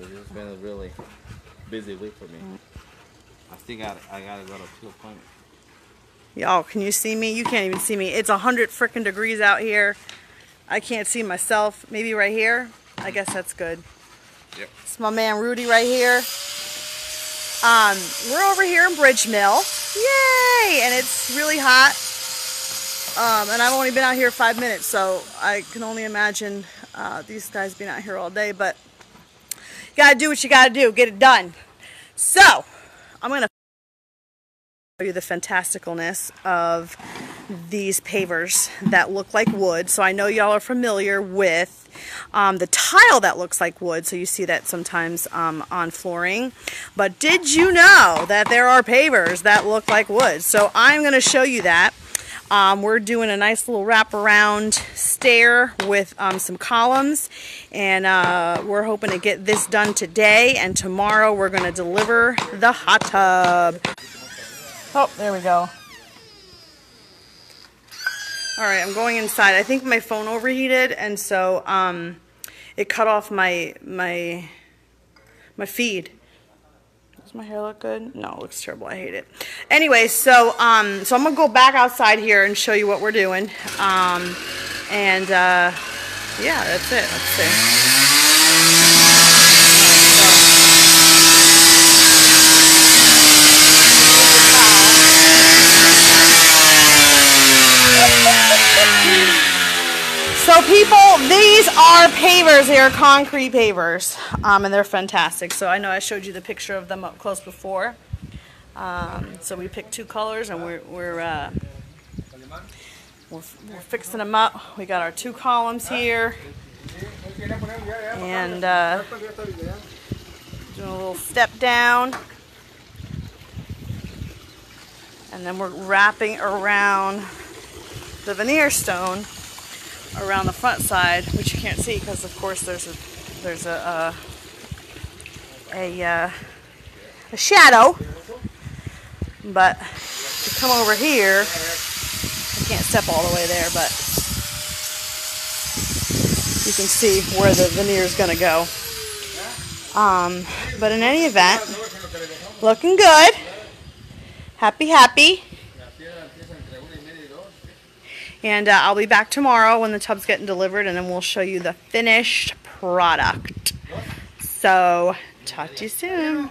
because it's been a really busy week for me. I still got I gotta go to two appointments. Y'all, can you see me? You can't even see me. It's a hundred freaking degrees out here. I can't see myself. Maybe right here. I guess that's good. Yep. It's my man Rudy right here. Um, we're over here in Bridge Mill. Yay! And it's really hot. Um, and I've only been out here five minutes, so I can only imagine uh, these guys being out here all day. But you gotta do what you gotta do. Get it done. So, I'm gonna show you the fantasticalness of these pavers that look like wood. So I know y'all are familiar with um, the tile that looks like wood. So you see that sometimes um, on flooring. But did you know that there are pavers that look like wood? So I'm going to show you that. Um, we're doing a nice little wraparound stair with um, some columns and uh, we're hoping to get this done today and tomorrow we're going to deliver the hot tub. Oh, there we go. All right, I'm going inside. I think my phone overheated, and so um, it cut off my my my feed. Does my hair look good? No, it looks terrible. I hate it. Anyway, so um, so I'm gonna go back outside here and show you what we're doing. Um, and uh, yeah, that's it. Let's see. So people, these are pavers. They are concrete pavers, um, and they're fantastic. So I know I showed you the picture of them up close before. Um, so we picked two colors, and we're we're, uh, we're we're fixing them up. We got our two columns here, and uh, doing a little step down, and then we're wrapping around the veneer stone around the front side, which you can't see because, of course, there's a there's a uh, a uh, a shadow. But to come over here, I can't step all the way there, but you can see where the veneer is going to go. Um, but in any event, looking good. Happy, happy. And uh, I'll be back tomorrow when the tub's getting delivered, and then we'll show you the finished product. So, talk to you soon.